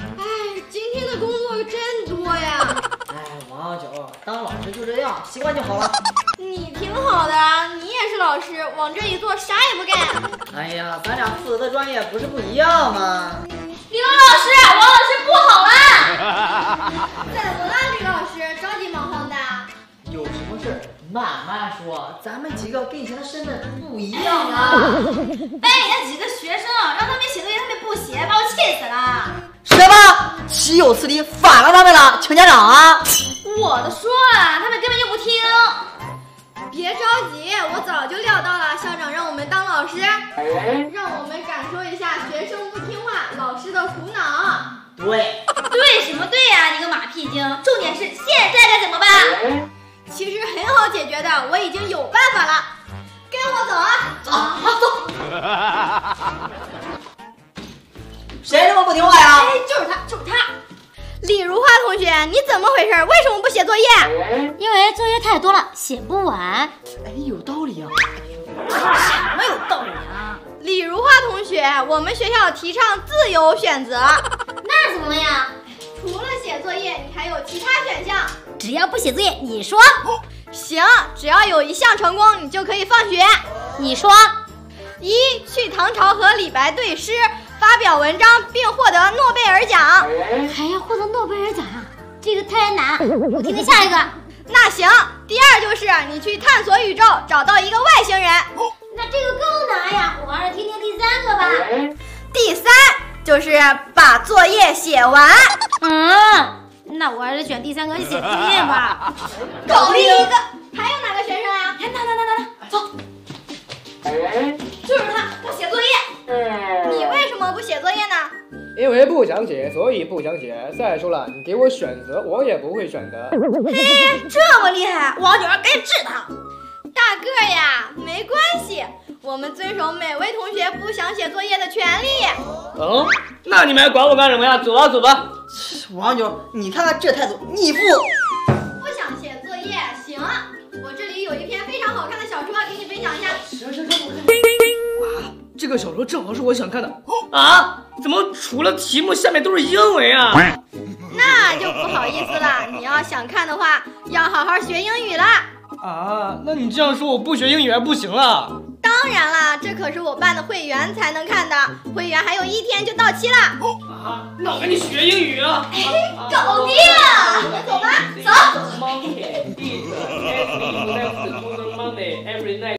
哎，今天的工作可真多呀！哎，王小九，当老师就这样，习惯就好了。你挺好的，你也是老师，往这一坐，啥也不干。哎呀，咱俩负责的专业不是不一样吗？李龙老师，王老师不好啦！怎么了，李老师？着急忙慌的？有什么事慢慢说，咱们几个跟以前的身份不一样啊。班里那几个学岂有此理！反了他们了，请家长啊！我都说了，他们根本就不听。别着急，我早就料到了，校长让我们当老师，让我们感受一下学生不听话，老师的苦恼。对，对什么对呀、你个马屁精！重点是现在该怎么办？其实很好解决的，我已经有办法了，跟我走啊！同学，你怎么回事？为什么不写作业？因为作业太多了，写不完。哎，有道理啊。什么有道理啊？李如花同学，我们学校提倡自由选择，那怎么呀？除了写作业，你还有其他选项。只要不写作业，你说，行，只要有一项成功，你就可以放学。你说，一，去唐朝和李白对诗，发表文章并获得诺贝尔奖。还要获得诺贝尔奖啊？这个太难。我听听下一个。那行，第二就是你去探索宇宙，找到一个外星人。那这个更难呀，我还是听听第三个吧。第三就是把作业写完。嗯，那我还是选第三个写作业吧。搞定一个，还有哪个学生呀？哎，拿拿拿拿拿，走。因为不想写，所以不想写。再说了，你给我选择，我也不会选择。嘿，这么厉害，王九儿赶紧治他。大个呀，没关系，我们遵守每位同学不想写作业的权利。嗯，那你们还管我干什么呀？走吧，走吧。王九，你看看这态度，逆父。不想写作业，行啊，我这里有一篇非常好看的小说，给你分享一下。行行行，我看。哇，这个小说正好是我想看的。啊？怎么除了题目下面都是英文啊？那就不好意思了，你要想看的话，要好好学英语啦。啊，那你这样说我不学英语还不行了？当然啦，这可是我办的会员才能看的，会员还有一天就到期了。啊，那我赶紧学英语啊！搞定！我们走吧，